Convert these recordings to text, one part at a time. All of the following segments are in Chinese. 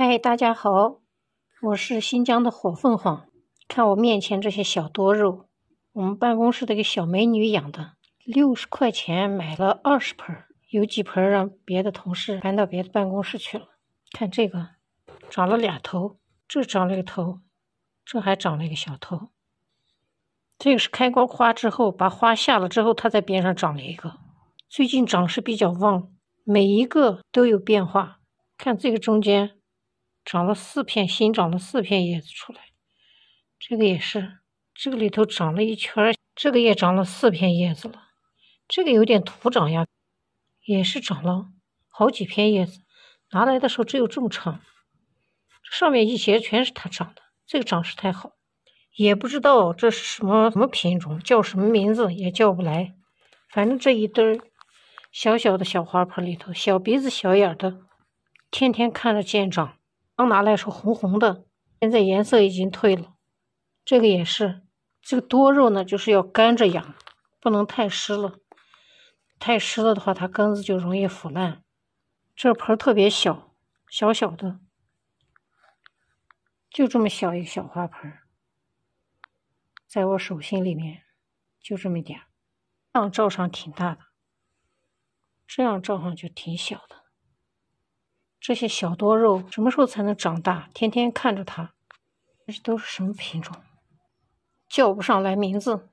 嗨，大家好，我是新疆的火凤凰。看我面前这些小多肉，我们办公室的一个小美女养的，六十块钱买了二十盆，有几盆让别的同事搬到别的办公室去了。看这个，长了俩头，这长了一个头，这还长了一个小头。这个是开过花之后，把花下了之后，它在边上长了一个。最近长势比较旺，每一个都有变化。看这个中间。长了四片，新长了四片叶子出来。这个也是，这个里头长了一圈，这个也长了四片叶子了。这个有点土长呀，也是长了好几片叶子。拿来的时候只有这么长，上面一节全是它长的。这个长势太好，也不知道这是什么什么品种，叫什么名字也叫不来。反正这一堆小小的小花盆里头，小鼻子小眼的，天天看着见长。刚拿来时候红红的，现在颜色已经退了。这个也是，这个多肉呢，就是要干着养，不能太湿了。太湿了的话，它根子就容易腐烂。这盆特别小，小小的，就这么小一个小花盆，在我手心里面就这么点这样照上挺大的，这样照上就挺小的。这些小多肉什么时候才能长大？天天看着它，这都是什么品种？叫不上来名字。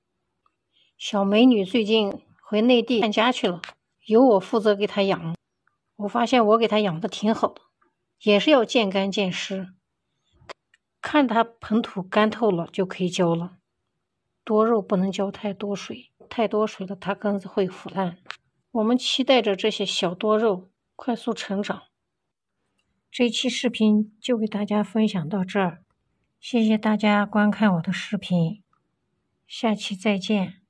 小美女最近回内地看家去了，由我负责给她养。我发现我给她养的挺好的，也是要见干见湿，看它盆土干透了就可以浇了。多肉不能浇太多水，太多水了它根子会腐烂。我们期待着这些小多肉快速成长。这期视频就给大家分享到这儿，谢谢大家观看我的视频，下期再见。